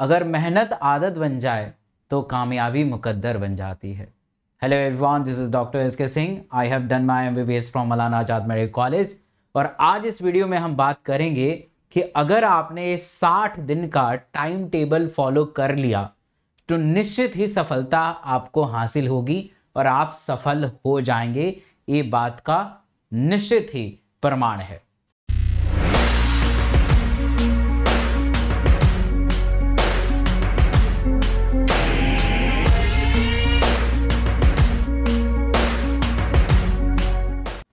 अगर मेहनत आदत बन जाए तो कामयाबी मुकद्दर बन जाती है। Hello everyone this is doctor S K Singh I have done my M B B S from Maulana Azad medical college और आज इस वीडियो में हम बात करेंगे कि अगर आपने 60 दिन का टाइम टेबल फॉलो कर लिया तो निश्चित ही सफलता आपको हासिल होगी और आप सफल हो जाएँगे। ये बात का निश्चित ही प्रमाण है।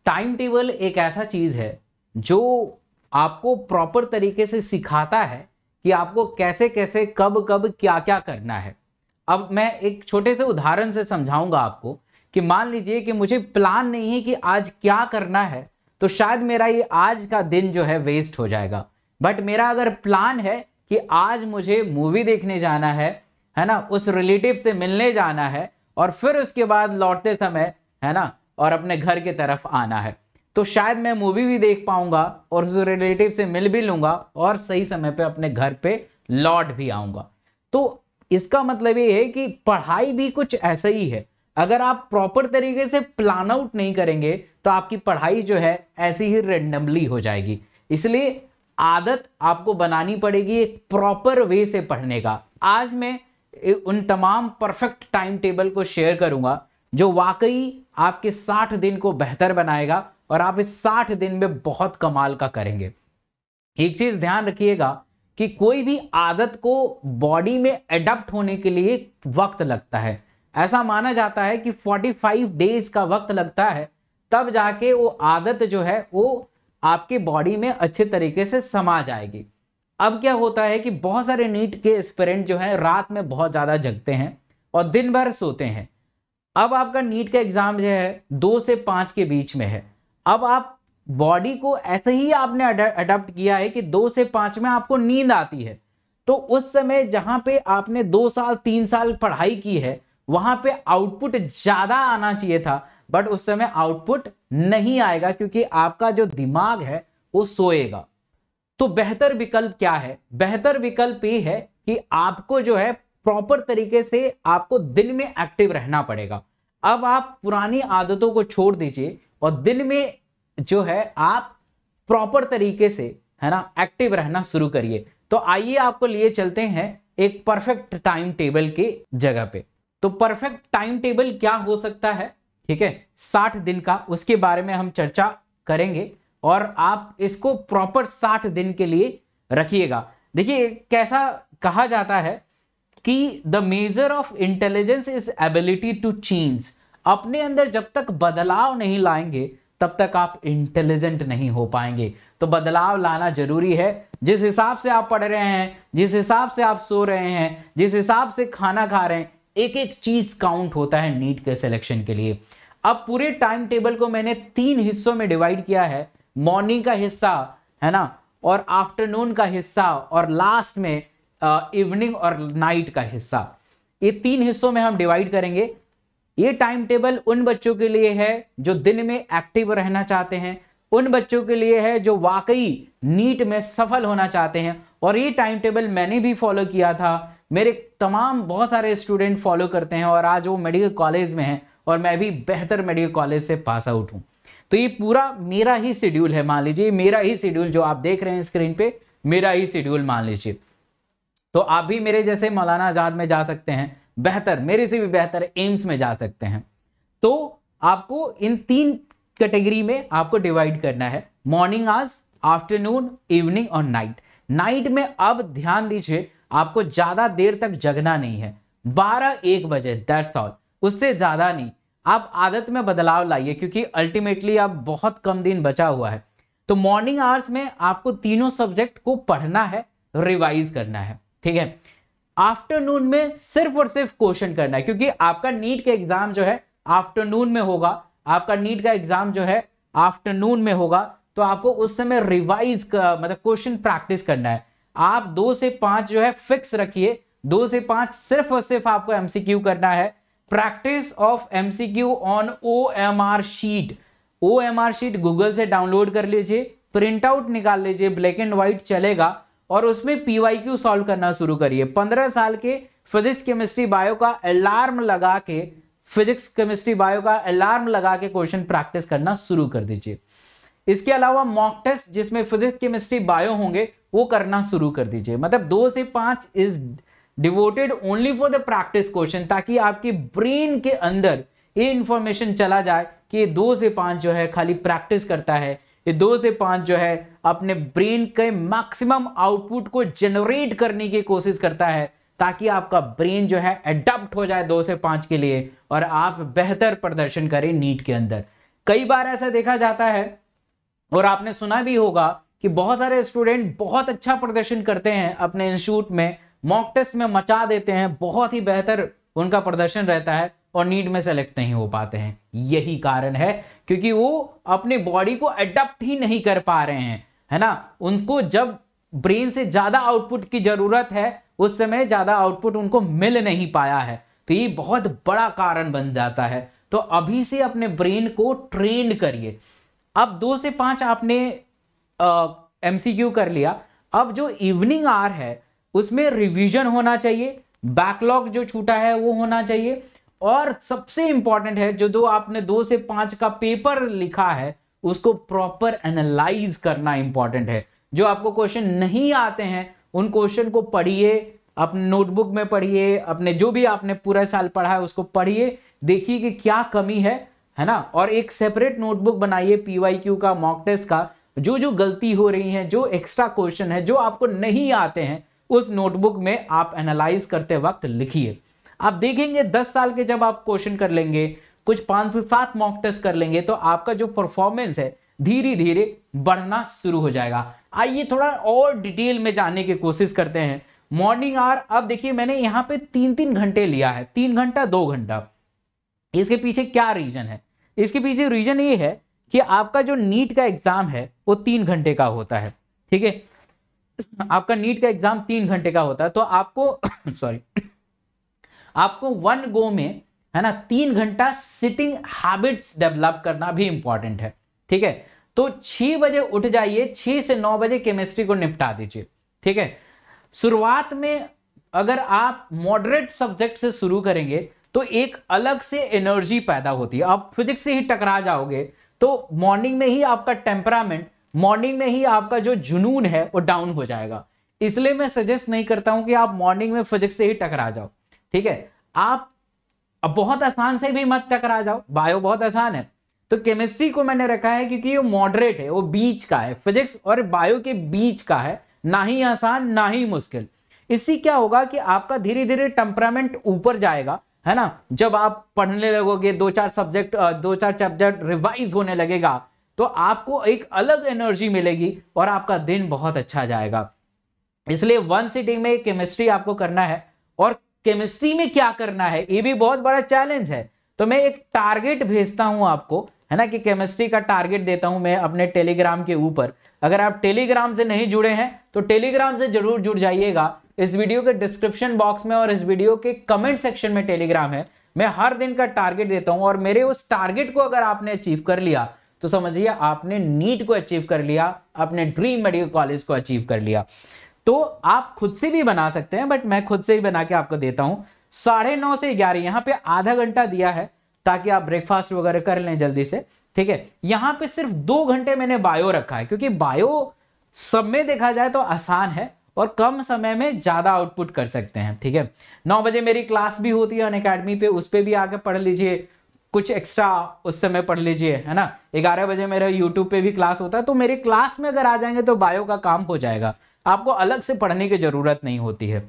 टाइम टेबल एक ऐसा चीज़ है जो आपको प्रॉपर तरीके से सिखाता है कि आपको कैसे कैसे, कब कब क्या क्या करना है। अब मैं एक छोटे से उदाहरण से समझाऊँगा आपको कि मान लीजिए कि मुझे प्लान नहीं है कि आज क्या करना है तो शायद मेरा ये आज का दिन जो है वेस्ट हो जाएगा। बट मेरा अगर प्लान है कि आज मुझे मूवी देखने जाना है है ना, उस रिलेटिव से मिलने जाना है और फिर उसके बाद लौटते समय, है ना और अपने घर की तरफ़ आना है। तो शायद मैं मूवी भी देख पाऊँगा और उस रिलेटिव से मिल भी लूँगा और सही समय पे अपने घर पे लौट भी आऊँगा। तो इसका मतलब ये है कि पढ़ाई भी कुछ ऐसा ही है। अगर आप प्रॉपर तरीके से प्लान आउट नहीं करेंगे तो आपकी पढ़ाई जो है ऐसी ही रेंडमली हो जाएगी। इसलिए आदत आपको बनानी पड़ेगी एक प्रॉपर वे से पढ़ने का। आज मैं उन तमाम परफेक्ट टाइम टेबल को शेयर करूँगा जो वाकई आपके 60 दिन को बेहतर बनाएगा और आप इस 60 दिन में बहुत कमाल का करेंगे। एक चीज़ ध्यान रखिएगा कि कोई भी आदत को बॉडी में एडप्ट होने के लिए वक्त लगता है। ऐसा माना जाता है कि 45 डेज़ का वक्त लगता है, तब जाके वो आदत जो है वो आपके बॉडी में अच्छे तरीके से समा जाएगी। अब क्या होता है कि बहुत सारे नीट के एस्पिरेंट जो है, रात में बहुत ज़्यादा जगते हैं और दिन भर सोते हैं। अब आपका नीट का एग्ज़ाम जो है, दो से पाँच के बीच में है। अब आप बॉडी को ऐसे ही आपने अडेप्ट किया है कि दो से पाँच में आपको नींद आती है। तो उस समय जहाँ पे आपने दो साल, तीन साल पढ़ाई की है, वहाँ पे आउटपुट ज़्यादा आना चाहिए था, बट उस समय आउटपुट नहीं आएगा क्योंकि आपका जो दिमाग है, वो सोएगा। तो बेहतर विकल्प क्या है? बेहतर विकल्प ये है कि आपको जो है, प्रॉपर तरीके से आपको दिन में एक्टिव रहना पड़ेगा। अब आप पुरानी आदतों को छोड़ दीजिए और दिन में जो है आप प्रॉपर तरीके से, है ना एक्टिव रहना शुरू करिए। तो आइए आपको लिए चलते हैं एक परफेक्ट टाइम टेबल के जगह पे। तो परफेक्ट टाइम टेबल क्या हो सकता है? ठीक है, साठ दिन का, उसके बारे में हम चर्चा करेंगे और आप इसको प्रॉपर साठ दिन के लिए रखिएगा। देखिए, कैसा कहा जाता है कि the major of intelligence is ability to change अपने अंदर जब तक बदलाव नहीं लाएँगे, तब तक आप इंटेलिजेंट नहीं हो पाएँगे। तो बदलाव लाना ज़रूरी है। जिस हिसाब से आप पढ़ रहे हैं, जिस हिसाब से आप सो रहे हैं, जिस हिसाब से खाना खा रहे हैं एक एक चीज़ काउंट होता है नीट के सिलेक्शन के लिए। अब पूरे टाइम टेबल को मैंने तीन हिस्सों में डिवाइड किया है। मॉर्निंग का हिस्सा, है ना? और आफ्टरनून का हिस्सा, और लास्ट में इवनिंग और नाइट का हिस्सा। ये तीन हिस्सों में हम डिवाइड करेंगे। ये टाइम टेबल उन बच्चों के लिए है जो दिन में एक्टिव रहना चाहते हैं। उन बच्चों के लिए है जो वाकई नीट में सफल होना चाहते हैं। और ये टाइम टेबल मैंने भी फॉलो किया था। मेरे तमाम बहुत सारे स्टूडेंट फॉलो करते हैं और आज वो मेडिकल कॉलेज में हैं और मैं भी बेहतर मेडिकल कॉलेज से पास आउट हूँ। तो ये पूरा मेरा ही शेड्यूल है, मान लीजिए। मेरा ही शेड्यूल जो आप देख रहे हैं स्क्रीन पे, मेरा ही शेड्यूल मान लीजिए। तो आप भी मेरे जैसे मौलाना आज़ाद में जा सकते हैं, बेहतर, मेरे से भी बेहतर एम्स में जा सकते हैं। तो आपको इन तीन कैटेगरी में आपको डिवाइड करना है, मॉर्निंग आज आफ्टरनून, इवनिंग और नाइट। नाइट में अब ध्यान दीजिए, आपको ज़्यादा देर तक जगना नहीं है। 12 एक बजे दैट्स ऑल उससे ज़्यादा नहीं। आप आदत में बदलाव लाइए, क्योंकि अल्टीमेटली आप बहुत कम दिन बचा हुआ है। तो मॉर्निंग आवर्स में आपको तीनों सब्जेक्ट को पढ़ना है, रिवाइज करना है। ठीक है? आफ्टरनून में सिर्फ़ और सिर्फ़ क्वेश्चन करना है, क्योंकि आपका नीट का एग्ज़ाम जो है आफ्टरनून में होगा। आपका नीट का एग्ज़ाम जो है आफ्टरनून में होगा। तो आपको उस समय रिवाइज मतलब क्वेश्चन प्रैक्टिस करना है। आप दो से पाँच जो है फिक्स रखिए। दो से पाँच सिर्फ़ और सिर्फ़ आपको एमसीक्यू करना है। Practice of MCQ on O M R sheet O M R sheet Google से डाउनलोड कर लीजिए। प्रिंट आउट निकाल लीजिए। ब्लैक एंड व्हाइट चलेगा। और उसमें पीवाईक्यू सॉल्व करना शुरू करिए। पंद्रह साल के फिजिक्स केमिस्ट्री बायो का अलार्म लगा के फिजिक्स केमिस्ट्री बायो का अलार्म लगा के क्वेश्चन प्रैक्टिस करना शुरू कर दीजिए। इसके अलावा मॉक टेस्ट जिसमें फिजिक्स केमिस्ट्री बायो होंगे, वो करना शुरू कर दीजिए। मतलब दो से पाँच is devoted only for the practice question ताकि आपके ब्रेन के अंदर ये इंफॉर्मेशन चला जाए कि दो से पाँच जो है खाली प्रैक्टिस करता है। ये दो से पाँच जो है अपने ब्रेन के मैक्सिमम आउटपुट को जनरेट करने की कोशिश करता है ताकि आपका ब्रेन जो है एडप्ट हो जाए दो से पाँच के लिए और आप बेहतर प्रदर्शन करें नीट के अंदर। कई बार ऐसा देखा जाता है और आपने सुना भी होगा कि बहुत सारे स्टूडेंट बहुत अच्छा प्रदर्शन करते हैं, अपने इंस्टीट्यूट में मॉक टेस्ट में मचा देते हैं, बहुत ही बेहतर उनका प्रदर्शन रहता है। और नीट में सेलेक्ट नहीं हो पाते हैं। यही कारण है, क्योंकि वो अपने बॉडी को अडेप्ट ही नहीं कर पा रहे हैं, है ना? उनको जब ब्रेन से ज़्यादा आउटपुट की ज़रूरत है, उस समय ज़्यादा आउटपुट उनको मिल नहीं पाया है। तो ये बहुत बड़ा कारण बन जाता है। तो अभी से अपने ब्रेन को ट्रेन करिए। अब दो से पाँच आपने एमसीक्यू कर लिया। अब जो इवनिंग आर है, उसमें रिवीजन होना चाहिए बैकलॉग जो छूटा है, वो होना चाहिए। और सबसे इंपॉर्टेंट है, जो दो आपने दो से पाँच का पेपर लिखा है, उसको प्रॉपर एनालाइज करना इंपॉर्टेंट है। जो आपको क्वेश्चन नहीं आते हैं, उन क्वेश्चन को पढ़िए अपने नोटबुक में पढ़िए, अपने जो भी आपने पूरा साल पढ़ा है, उसको पढ़िए, देखिए कि क्या कमी है है ना? और एक सेपरेट नोटबुक बनाइए पीवाईक्यू का मॉक टेस्ट का। जो जो गलती हो रही है, जो एक्स्ट्रा क्वेश्चन है, जो आपको नहीं आते हैं, उस नोटबुक में आप एनालाइज करते वक्त लिखिए। आप देखेंगे दस साल के जब आप क्वेश्चन कर लेंगे, कुछ पाँच से सात मॉक टेस्ट कर लेंगे तो आपका जो परफॉर्मेंस है धीरे धीरे बढ़ना शुरू हो जाएगा। आइए थोड़ा और डिटेल में जानने की कोशिश करते हैं। मॉर्निंग आवर अब देखिए, मैंने यहाँ पे तीन तीन घंटे लिया है। तीन घंटा, दो घंटा। इसके पीछे क्या रीजन है? इसके पीछे रीजन ये है कि आपका जो नीट का एग्ज़ाम है, वो तीन घंटे का होता है। ठीक है? आपका नीट का एग्ज़ाम तीन घंटे का होता है तो आपको सॉरी आपको वन गो में, है ना, तीन घंटा सिटिंग हैबिट्स डेवलप करना भी इंपॉर्टेंट है, ठीक है? तो छह बजे उठ जाइए, छह से नौ बजे केमिस्ट्री को निपटा दीजिए, ठीक है? शुरुआत में अगर आप मॉडरेट सब्जेक्ट से शुरू करेंगे तो एक अलग से एनर्जी पैदा होती है। आप फिजिक्स से ही टकरा जाओगे तो मॉर्निंग में ही आपका टेम्परामेंट मॉर्निंग में ही आपका जो जुनून है, वो डाउन हो जाएगा। इसलिए मैं सजेस्ट नहीं करता हूँ कि आप मॉर्निंग में फिजिक्स से ही टकरा जाओ। ठीक है? आप अब बहुत आसान से भी मत टकरा जाओ। बायो बहुत आसान है। तो केमिस्ट्री को मैंने रखा है क्योंकि ये मॉडरेट है, वो बीच का है। फिजिक्स और बायो के बीच का है। ना ही आसान, ना ही मुश्किल। इससे क्या होगा कि आपका धीरे धीरे टेम्परामेंट ऊपर जाएगा, है ना? जब आप पढ़ने लगोगे, दो चार सब्जेक्ट दो चार सब्जेक्ट रिवाइज होने लगेगा तो आपको एक अलग एनर्जी मिलेगी और आपका दिन बहुत अच्छा जाएगा। इसलिए वन सिटिंग में केमिस्ट्री आपको करना है और केमिस्ट्री में क्या करना है, ये भी बहुत बड़ा चैलेंज है। तो मैं एक टारगेट भेजता हूँ आपको, है ना, कि केमिस्ट्री का टारगेट देता हूँ मैं अपने टेलीग्राम के ऊपर। अगर आप टेलीग्राम से नहीं जुड़े हैं तो टेलीग्राम से ज़रूर जुड़ जाइएगा। इस वीडियो के डिस्क्रिप्शन बॉक्स में और इस वीडियो के कमेंट सेक्शन में टेलीग्राम है। मैं हर दिन का टारगेट देता हूँ और मेरे उस टारगेट को अगर आपने अचीव कर लिया तो समझिए आपने नीट को अचीव कर लिया अपने ड्रीम मेडिकल कॉलेज को अचीव कर लिया। तो आप खुद से भी बना सकते हैं बट मैं खुद से ही बना के आपको देता हूँ। साढ़े नौ से ग्यारह, यहाँ पे आधा घंटा दिया है ताकि आप ब्रेकफास्ट वगैरह कर लें जल्दी से, ठीक है? यहाँ पे सिर्फ़ दो घंटे मैंने बायो रखा है, क्योंकि बायो सब में देखा जाए तो आसान है और कम समय में ज़्यादा आउटपुट कर सकते हैं, ठीक है? नौ बजे मेरी क्लास भी होती है, अन अकेडमी पे, उस पर भी आके पढ़ लीजिए, कुछ एक्स्ट्रा उस समय पढ़ लीजिए, है ना? ग्यारह बजे मेरा यूट्यूब पे भी क्लास होता है तो मेरी क्लास में अगर आ जाएँगे तो बायो का काम हो जाएगा। आपको अलग से पढ़ने की ज़रूरत नहीं होती है।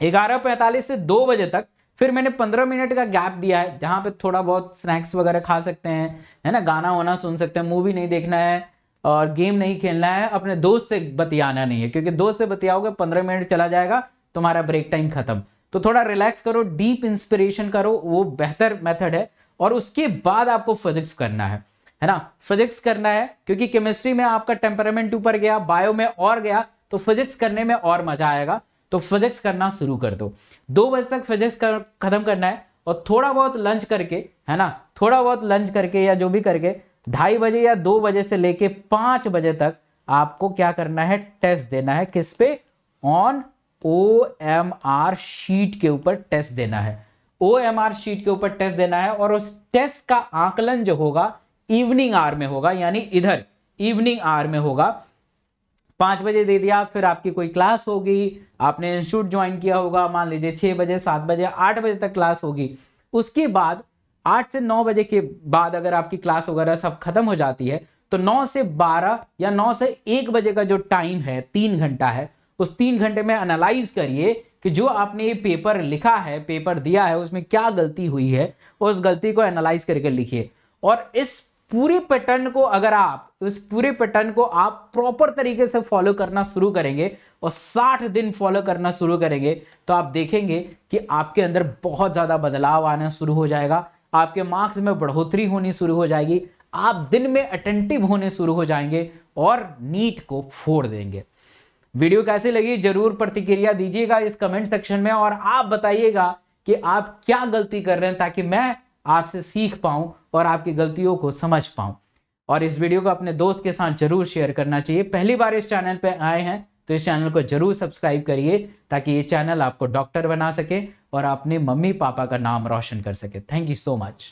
ग्यारह पैंतालीस से दो बजे तक फिर मैंने पंद्रह मिनट का गैप दिया है, जहाँ पे थोड़ा बहुत स्नैक्स वगैरह खा सकते हैं, है ना? गाना वाना सुन सकते हैं मूवी नहीं देखना है और गेम नहीं खेलना है, अपने दोस्त से बतियाना नहीं है, क्योंकि दोस्त से बतियाओगे, पंद्रह मिनट चला जाएगा, तुम्हारा ब्रेक टाइम खत्म। तो थोड़ा रिलैक्स करो डीप इंस्पिरेशन करो, वो बेहतर मेथड है और उसके बाद आपको फिजिक्स करना है है ना? फिजिक्स करना है, क्योंकि केमिस्ट्री में आपका टेम्परामेंट ऊपर गया बायो में और गया तो फिजिक्स करने में और मज़ा आएगा। तो फिजिक्स करना शुरू कर दो। दो बजे तक फिजिक्स कर, खत्म करना है और थोड़ा बहुत लंच करके है ना? थोड़ा बहुत लंच करके या जो भी करके ढाई बजे या दो बजे से लेके पाँच बजे तक आपको क्या करना है? टेस्ट देना है। किस पे? On O M R sheet के ऊपर टेस्ट देना है। ओ एम आर शीट के ऊपर टेस्ट देना है और उस टेस्ट का आकलन जो होगा इवनिंग आर में होगा यानी इधर इवनिंग आर में होगा। पाँच बजे दे दिया, फिर आपकी कोई क्लास होगी, आपने इंस्टीट्यूट ज्वाइन किया होगा, मान लीजिए छह बजे, सात बजे, आठ बजे तक क्लास होगी। उसके बाद आठ से नौ बजे के बाद अगर आपकी क्लास वगैरह सब खत्म हो जाती है तो नौ से बारह या नौ से एक बजे का जो टाइम है, तीन घंटा है, उस तीन घंटे में एनालाइज करिए कि जो आपने ये पेपर लिखा है पेपर दिया है, उसमें क्या गलती हुई है, उस गलती को एनालाइज करके लिखिए। और इस पूरे पैटर्न को अगर आप इस पूरे पैटर्न को आप प्रॉपर तरीके से फॉलो करना शुरू करेंगे और 60 दिन फॉलो करना शुरू करेंगे तो आप देखेंगे कि आपके अंदर बहुत ज़्यादा बदलाव आना शुरू हो जाएगा। आपके मार्क्स में बढ़ोतरी होनी शुरू हो जाएगी। आप दिन में अटेंटिव होने शुरू हो जाएँगे और नीट को फोड़ देंगे। वीडियो कैसी लगी ज़रूर प्रतिक्रिया दीजिएगा इस कमेंट सेक्शन में और आप बताइएगा कि आप क्या गलती कर रहे हैं ताकि मैं आपसे सीख पाऊँ और आपकी गलतियों को समझ पाऊँ। और इस वीडियो को अपने दोस्त के साथ ज़रूर शेयर करना चाहिए। पहली बार इस चैनल पर आए हैं तो इस चैनल को ज़रूर सब्सक्राइब करिए, ताकि ये चैनल आपको डॉक्टर बना सके और अपने मम्मी पापा का नाम रोशन कर सके। Thank you so much